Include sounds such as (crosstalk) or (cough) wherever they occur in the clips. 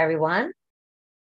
everyone.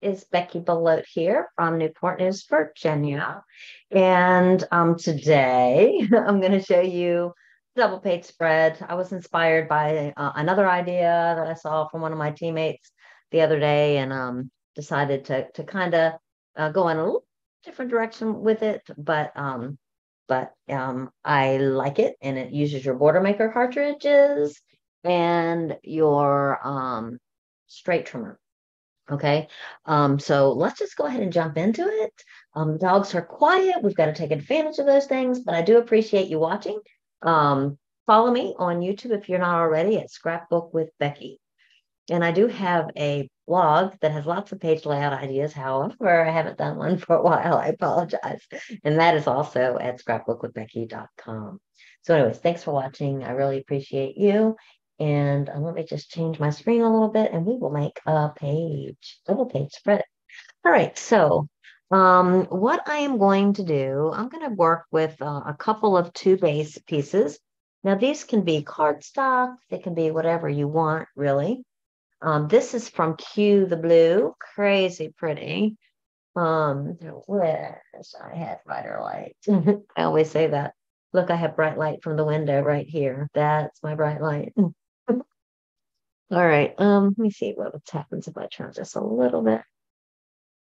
Is Beckie Belote here from Newport News, Virginia. And um, today (laughs) I'm going to show you double page spread. I was inspired by uh, another idea that I saw from one of my teammates the other day and um, decided to, to kind of uh, go in a little different direction with it. But um, but um, I like it and it uses your border maker cartridges and your um, straight trimmer. Okay, um, so let's just go ahead and jump into it. Um, dogs are quiet. We've got to take advantage of those things, but I do appreciate you watching. Um, follow me on YouTube if you're not already at Scrapbook with Beckie. And I do have a blog that has lots of page layout ideas. However, I haven't done one for a while. I apologize. And that is also at scrapbookwithbeckie.com. So, anyways, thanks for watching. I really appreciate you. And uh, let me just change my screen a little bit and we will make a page, double page spread. All right, so um, what I am going to do, I'm going to work with uh, a couple of two base pieces. Now, these can be cardstock, they can be whatever you want, really. Um, this is from Cue the Blue, crazy pretty. Um, wish I had brighter light. (laughs) I always say that. Look, I have bright light from the window right here. That's my bright light. (laughs) All right. Um, let me see what happens if I turn this a little bit.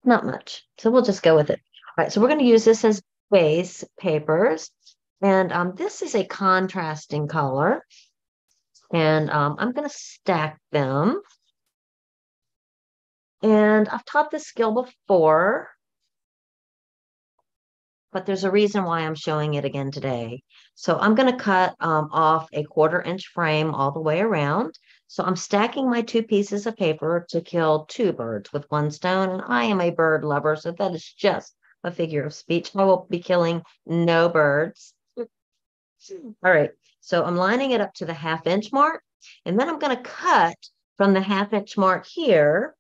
Not much. So we'll just go with it. All right. So we're going to use this as base papers. And um, this is a contrasting color. And um, I'm going to stack them. And I've taught this skill before, but there's a reason why I'm showing it again today. So I'm going to cut um, off a quarter inch frame all the way around. So I'm stacking my two pieces of paper to kill two birds with one stone. And I am a bird lover, so that is just a figure of speech. I will be killing no birds. (laughs) All right. So I'm lining it up to the half inch mark. And then I'm going to cut from the half inch mark here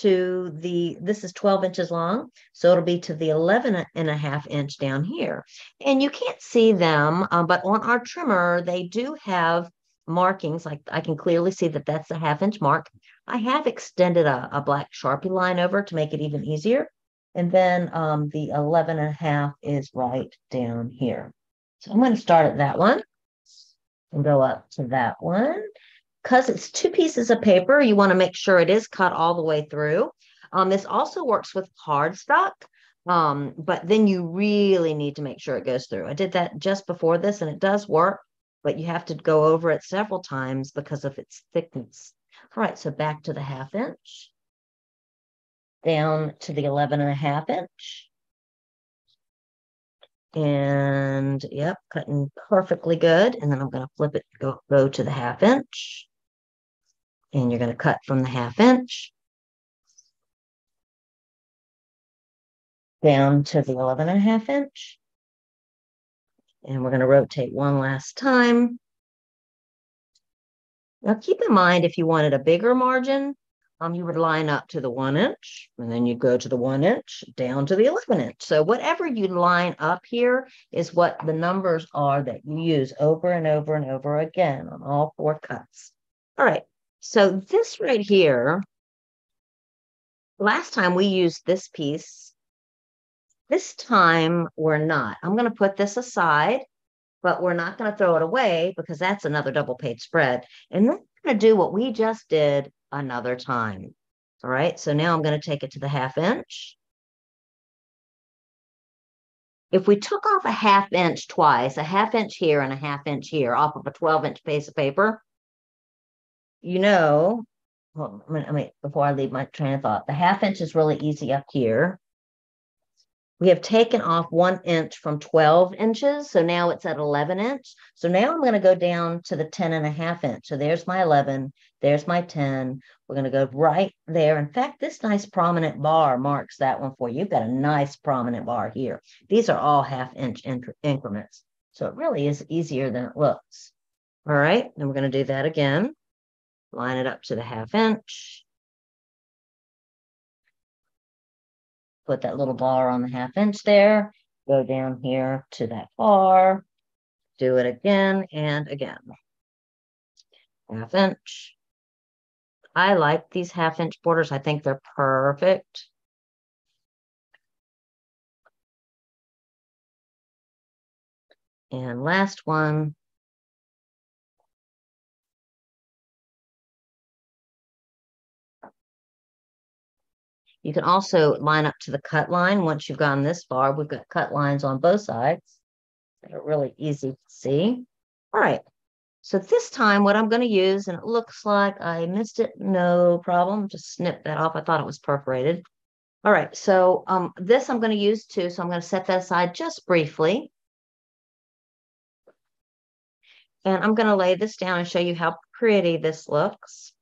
to the, this is 12 inches long. So it'll be to the 11 and a half inch down here. And you can't see them, um, but on our trimmer, they do have markings, like I can clearly see that that's a half inch mark. I have extended a, a black Sharpie line over to make it even easier. And then um, the 11 and a half is right down here. So I'm going to start at that one and go up to that one. Because it's two pieces of paper, you want to make sure it is cut all the way through. Um, this also works with cardstock, um, but then you really need to make sure it goes through. I did that just before this and it does work, but you have to go over it several times because of its thickness. All right, so back to the half inch, down to the 11 and a half inch. And yep, cutting perfectly good. And then I'm going to flip it, go, go to the half inch. And you're going to cut from the half inch down to the 11 and a half inch. And we're going to rotate one last time. Now keep in mind, if you wanted a bigger margin, um, you would line up to the one inch, and then you go to the one inch down to the 11 inch. So whatever you line up here is what the numbers are that you use over and over and over again on all four cuts. All right, so this right here, last time we used this piece this time we're not. I'm going to put this aside, but we're not going to throw it away because that's another double page spread. And then we're going to do what we just did another time. All right, so now I'm going to take it to the half inch. If we took off a half inch twice, a half inch here and a half inch here off of a 12 inch piece of paper, you know, I mean, before I leave my train of thought, the half inch is really easy up here. We have taken off one inch from 12 inches. So now it's at 11 inch. So now I'm going to go down to the 10 and a half inch. So there's my 11. There's my 10. We're going to go right there. In fact, this nice prominent bar marks that one for you. You've got a nice prominent bar here. These are all half inch increments. So it really is easier than it looks. All right. And we're going to do that again. Line it up to the half inch. put that little bar on the half inch there, go down here to that bar, do it again and again. Half inch, I like these half inch borders. I think they're perfect. And last one. You can also line up to the cut line once you've gone this far. We've got cut lines on both sides that are really easy to see. All right. So this time what I'm going to use, and it looks like I missed it, no problem. Just snip that off. I thought it was perforated. All right. So um, this I'm going to use too. So I'm going to set that aside just briefly. And I'm going to lay this down and show you how pretty this looks.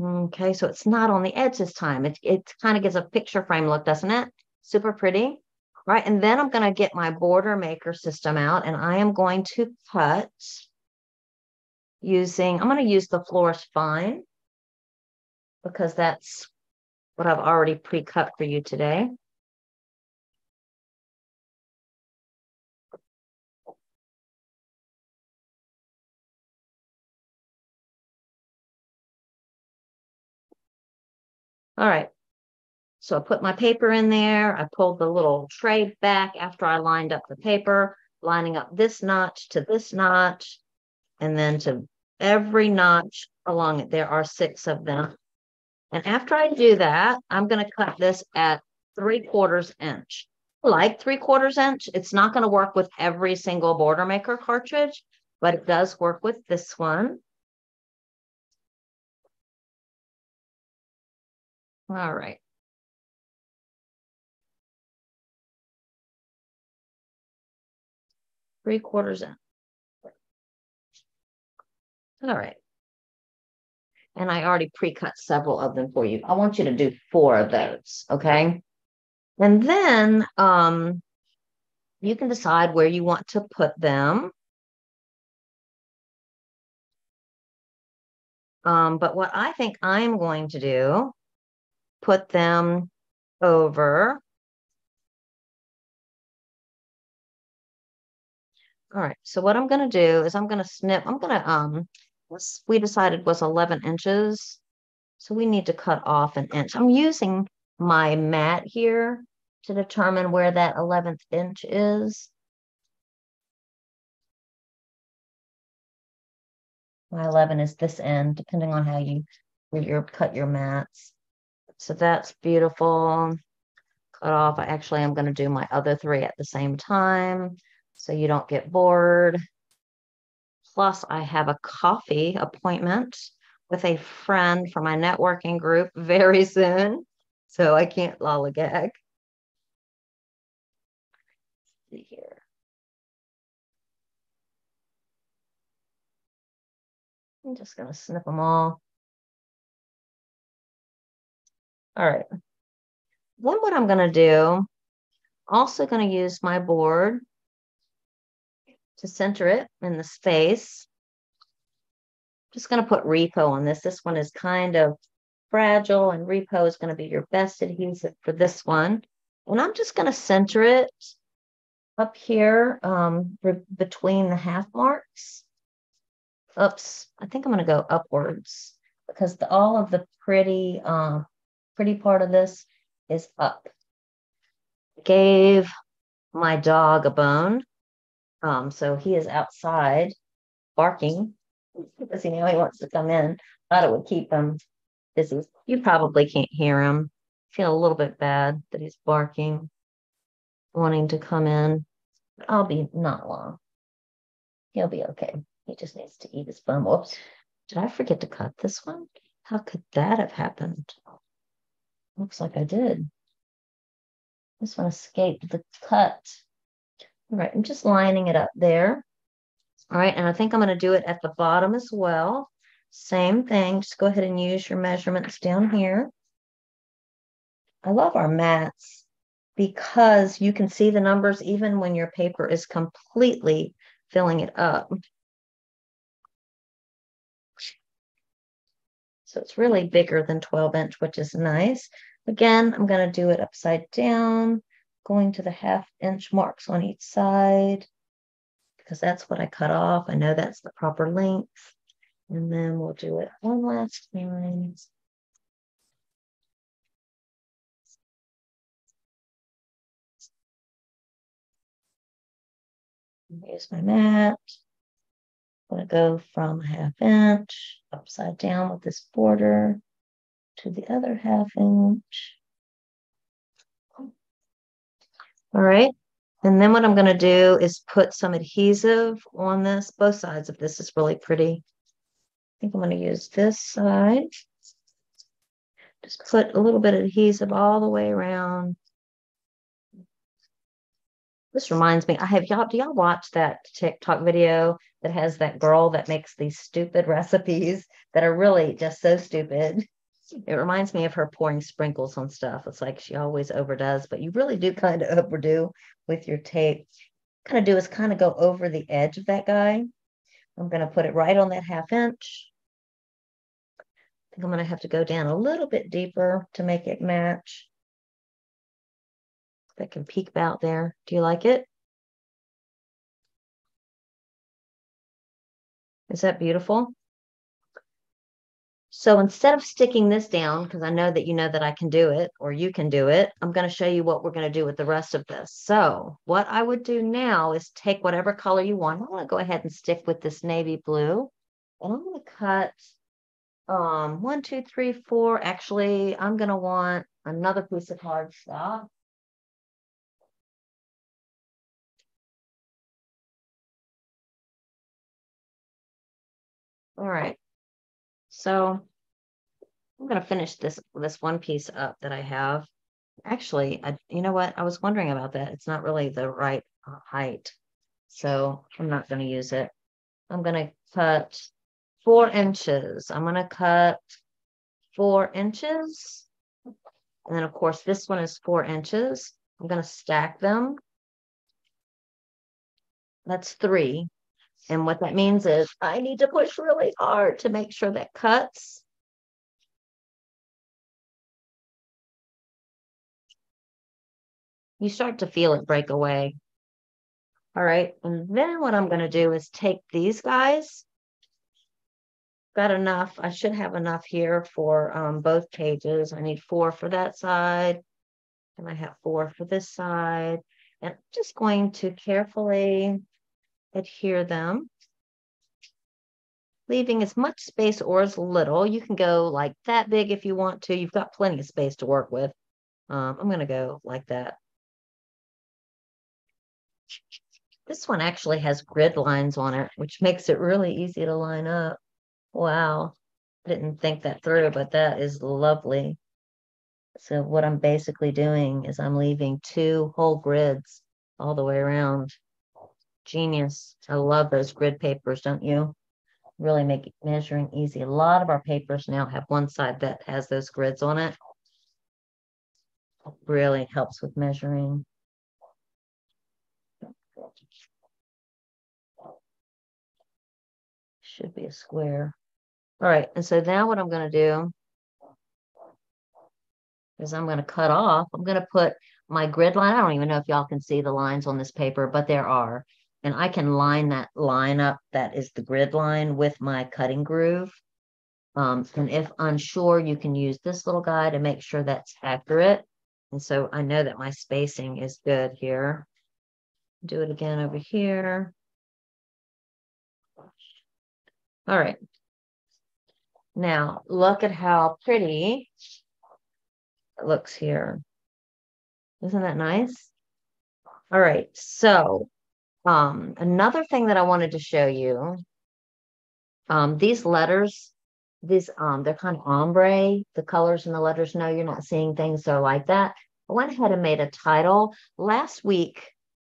Okay, so it's not on the edge this time. It, it kind of gives a picture frame look, doesn't it? Super pretty. Right, and then I'm going to get my border maker system out and I am going to cut using, I'm going to use the Flourish Vine because that's what I've already pre-cut for you today. All right. So I put my paper in there. I pulled the little tray back after I lined up the paper, lining up this notch to this notch, and then to every notch along it. There are six of them. And after I do that, I'm going to cut this at three quarters inch. Like three quarters inch, it's not going to work with every single border maker cartridge, but it does work with this one. All right. Three quarters in. All right. And I already pre-cut several of them for you. I want you to do four of those, okay? And then um, you can decide where you want to put them. Um, but what I think I'm going to do put them over. All right, so what I'm going to do is I'm going to snip, I'm going to, um, we decided was 11 inches. So we need to cut off an inch. I'm using my mat here to determine where that 11th inch is. My 11 is this end, depending on how you where you cut your mats. So that's beautiful. Cut off. I actually am going to do my other three at the same time so you don't get bored. Plus, I have a coffee appointment with a friend for my networking group (laughs) very soon. So I can't lollygag. See here. I'm just going to snip them all. All right. Then what I'm going to do, also going to use my board to center it in the space. Just going to put repo on this. This one is kind of fragile and repo is going to be your best adhesive for this one. And I'm just going to center it up here um, between the half marks. Oops, I think I'm going to go upwards because the, all of the pretty um, pretty part of this is up. Gave my dog a bone. Um, so he is outside barking because he know he wants to come in. Thought it would keep him busy. You probably can't hear him. Feel a little bit bad that he's barking, wanting to come in. I'll be not long. He'll be okay. He just needs to eat his bone. Whoops. Did I forget to cut this one? How could that have happened? Looks like I did. This one escaped the cut. All right, I'm just lining it up there. All right, and I think I'm going to do it at the bottom as well. Same thing, just go ahead and use your measurements down here. I love our mats because you can see the numbers even when your paper is completely filling it up. So it's really bigger than 12 inch, which is nice. Again, I'm going to do it upside down, going to the half inch marks on each side. because that's what I cut off. I know that's the proper length. And then we'll do it one last time. Here's my mat. Going to go from a half inch upside down with this border to the other half inch. All right. And then what I'm going to do is put some adhesive on this. Both sides of this is really pretty. I think I'm going to use this side. Just put a little bit of adhesive all the way around. This reminds me, I have y'all, do y'all watch that TikTok video that has that girl that makes these stupid recipes that are really just so stupid? It reminds me of her pouring sprinkles on stuff. It's like she always overdoes, but you really do kind of overdo with your tape. Kind of do is kind of go over the edge of that guy. I'm going to put it right on that half inch. I think I'm going to have to go down a little bit deeper to make it match. That can peek out there. Do you like it? Is that beautiful? So instead of sticking this down, because I know that you know that I can do it or you can do it, I'm going to show you what we're going to do with the rest of this. So what I would do now is take whatever color you want. I'm going to go ahead and stick with this navy blue. And I'm going to cut um, one, two, three, four. Actually, I'm going to want another piece of cardstock. All right. So I'm going to finish this this one piece up that I have. Actually, I, you know what? I was wondering about that. It's not really the right uh, height. So I'm not going to use it. I'm going to cut four inches. I'm going to cut four inches. And then, of course, this one is four inches. I'm going to stack them. That's three. And what that means is I need to push really hard to make sure that cuts. You start to feel it break away. All right. And then what I'm going to do is take these guys. Got enough. I should have enough here for um, both pages. I need four for that side. And I have four for this side. And I'm just going to carefully adhere them, leaving as much space or as little. You can go like that big if you want to. You've got plenty of space to work with. Um, I'm going to go like that. This one actually has grid lines on it, which makes it really easy to line up. Wow. Didn't think that through, but that is lovely. So what I'm basically doing is I'm leaving two whole grids all the way around. Genius. I love those grid papers, don't you? Really make measuring easy. A lot of our papers now have one side that has those grids on it. Really helps with measuring. Should be a square. All right, and so now what I'm going to do is I'm going to cut off. I'm going to put my grid line. I don't even know if y'all can see the lines on this paper, but there are and I can line that line up that is the grid line with my cutting groove. Um, and if unsure, you can use this little guy to make sure that's accurate. And so I know that my spacing is good here. Do it again over here. All right. Now look at how pretty it looks here. Isn't that nice? All right, so um, another thing that I wanted to show you, um, these letters, these um, they're kind of ombre. The colors in the letters. No, you're not seeing things so like that. I went ahead and made a title last week.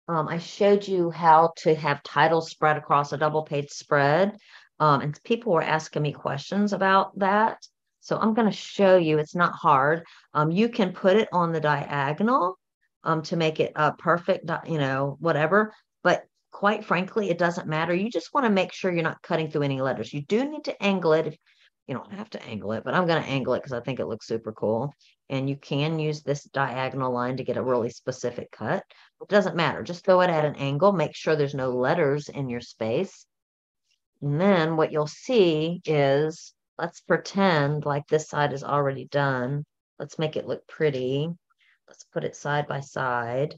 Um, I showed you how to have titles spread across a double page spread, um, and people were asking me questions about that. So I'm going to show you. It's not hard. Um, you can put it on the diagonal um, to make it a perfect, you know, whatever. But quite frankly, it doesn't matter. You just want to make sure you're not cutting through any letters. You do need to angle it you don't have to angle it, but I'm going to angle it because I think it looks super cool. And you can use this diagonal line to get a really specific cut. It doesn't matter. Just throw it at an angle. Make sure there's no letters in your space. And then what you'll see is, let's pretend like this side is already done. Let's make it look pretty. Let's put it side by side.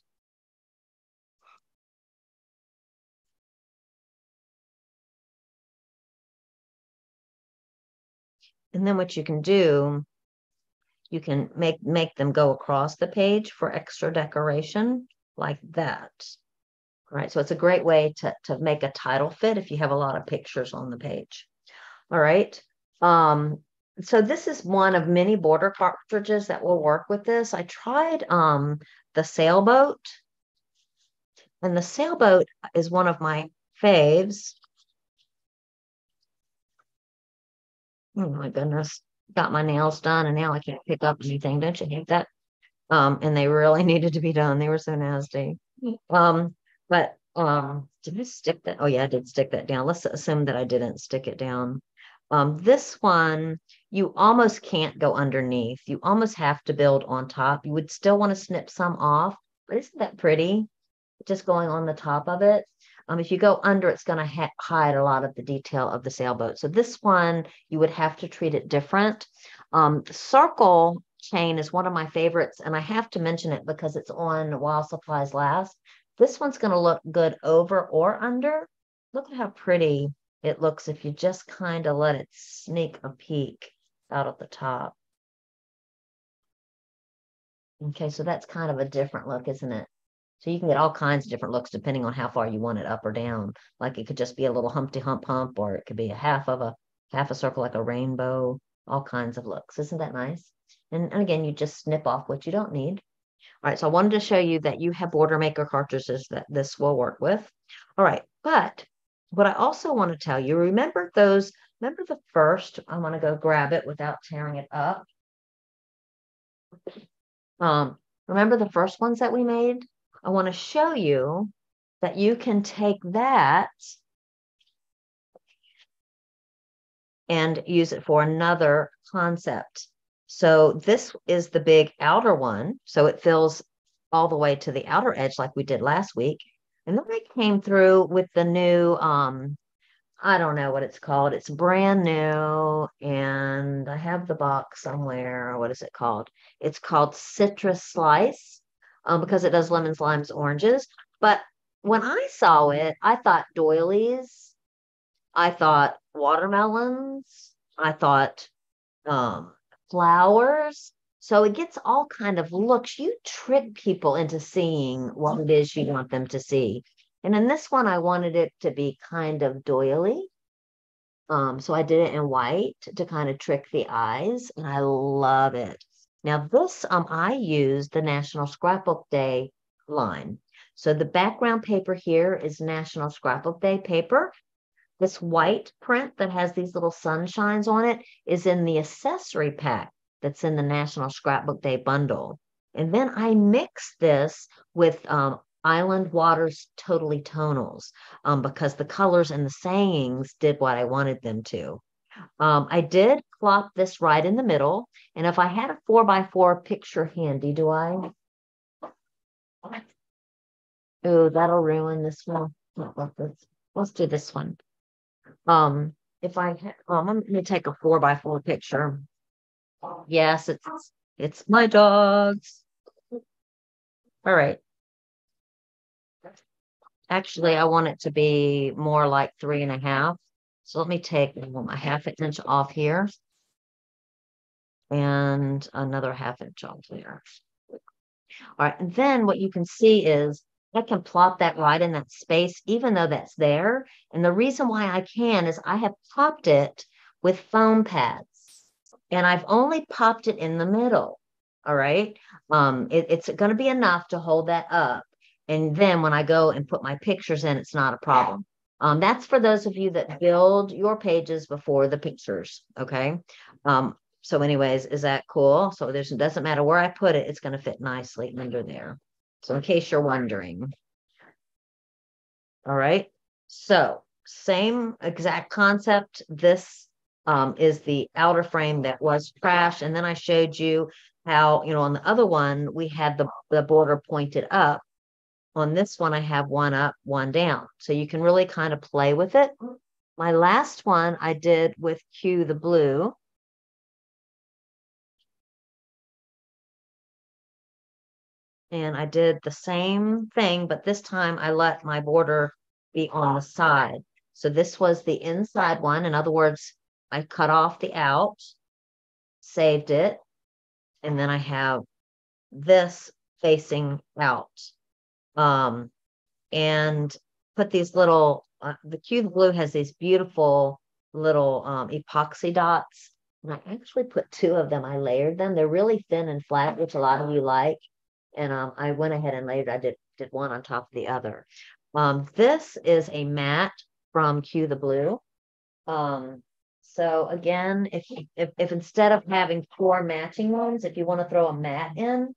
And then what you can do, you can make, make them go across the page for extra decoration like that. Right, so it's a great way to, to make a title fit if you have a lot of pictures on the page. All right. Um, so this is one of many border cartridges that will work with this. I tried um, the sailboat, and the sailboat is one of my faves. Oh my goodness. Got my nails done and now I can't pick up anything. Don't you hate that? Um, and they really (laughs) needed to be done. They were so nasty. Um, but um, did I stick that? Oh yeah, I did stick that down. Let's assume that I didn't stick it down. Um, this one, you almost can't go underneath. You almost have to build on top. You would still want to snip some off, but isn't that pretty? Just going on the top of it. Um, if you go under, it's going to hide a lot of the detail of the sailboat. So this one, you would have to treat it different. Um, circle chain is one of my favorites, and I have to mention it because it's on While Supplies Last. This one's going to look good over or under. Look at how pretty it looks if you just kind of let it sneak a peek out at the top. Okay, so that's kind of a different look, isn't it? So you can get all kinds of different looks depending on how far you want it up or down. Like it could just be a little humpty hump hump, or it could be a half of a half a circle like a rainbow, all kinds of looks. Isn't that nice? And, and again, you just snip off what you don't need. All right, so I wanted to show you that you have border maker cartridges that this will work with. All right, but what I also want to tell you, remember those, remember the first, I want to go grab it without tearing it up. Um, remember the first ones that we made? I want to show you that you can take that and use it for another concept. So this is the big outer one. So it fills all the way to the outer edge like we did last week. And then I came through with the new, um, I don't know what it's called. It's brand new and I have the box somewhere. What is it called? It's called Citrus Slice um, because it does lemons, limes, oranges. But when I saw it, I thought doilies, I thought watermelons, I thought um, flowers. So it gets all kind of looks. You trick people into seeing what it is you want them to see. And in this one, I wanted it to be kind of doily. Um, so I did it in white to kind of trick the eyes, and I love it. Now this, um, I used the National Scrapbook Day line. So the background paper here is National Scrapbook Day paper. This white print that has these little sunshines on it is in the accessory pack that's in the National Scrapbook Day bundle. And then I mixed this with um, Island Waters Totally Tonals um, because the colors and the sayings did what I wanted them to. Um, I did plop this right in the middle. And if I had a four by four picture handy, do I? Oh, that'll ruin this one. Let's do this one. Um, if I, um, going to take a four by four picture. Yes, it's, it's my dogs. All right. Actually, I want it to be more like three and a half. So let me take a half an inch off here and another half inch off there. All right, and then what you can see is I can plop that right in that space, even though that's there. And the reason why I can is I have popped it with foam pads and I've only popped it in the middle. All right. Um, it, it's going to be enough to hold that up. And then when I go and put my pictures in, it's not a problem. Um, that's for those of you that build your pages before the pictures. Okay. Um, so, anyways, is that cool? So there's it doesn't matter where I put it, it's going to fit nicely under there. So, in case you're wondering. All right. So, same exact concept. This um, is the outer frame that was trash. And then I showed you how, you know, on the other one, we had the, the border pointed up. On this one, I have one up, one down. So you can really kind of play with it. My last one I did with Cue the blue. And I did the same thing, but this time I let my border be on the side. So this was the inside one. In other words, I cut off the out, saved it, and then I have this facing out. Um, and put these little, uh, the Cue the Blue has these beautiful little um, epoxy dots. And I actually put two of them. I layered them. They're really thin and flat, which a lot of you like. And um, I went ahead and layered. I did did one on top of the other. Um, this is a mat from Cue the Blue. Um, so again, if, if, if instead of having four matching ones, if you want to throw a mat in,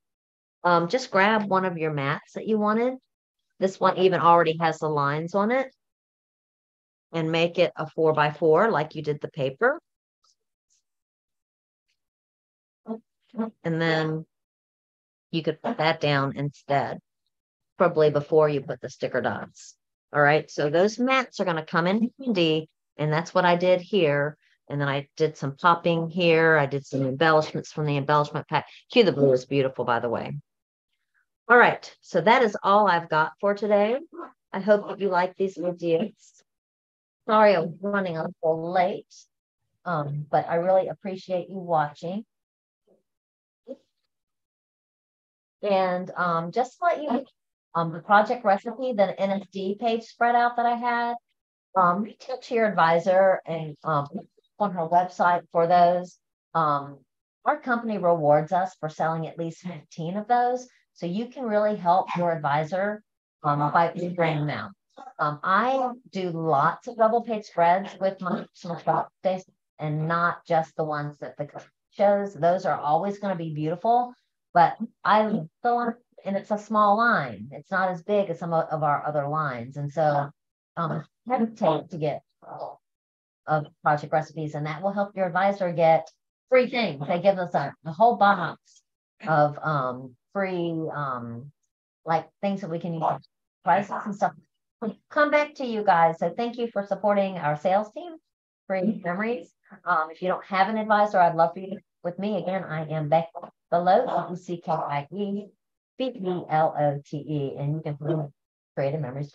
um, just grab one of your mats that you wanted. This one even already has the lines on it and make it a four by four like you did the paper. And then you could put that down instead, probably before you put the sticker dots. All right, so those mats are going to come in handy, and that's what I did here. And then I did some popping here. I did some embellishments from the embellishment pack. Cue the blue is beautiful, by the way. All right, so that is all I've got for today. I hope that you like these videos. Sorry I'm running a little late, um, but I really appreciate you watching. And um, just to let you um, the project recipe, the NSD page spread out that I had, um, reach out to your advisor and um, on her website for those. Um, our company rewards us for selling at least 15 of those. So you can really help your advisor um, by bringing them. Um, I do lots of double page spreads with my personal days and not just the ones that the shows. Those are always going to be beautiful, but I still and it's a small line. It's not as big as some of our other lines. And so um hesitate to get of project recipes, and that will help your advisor get free things. They give us a, a whole box of um, free, um, like things that we can use, prices and stuff. come back to you guys. So thank you for supporting our sales team, Free Memories. Um, if you don't have an advisor, I'd love for you with me. Again, I am Beckie Belote, E-C-K-I-E, B-E-L-O-T-E, and you can create a memories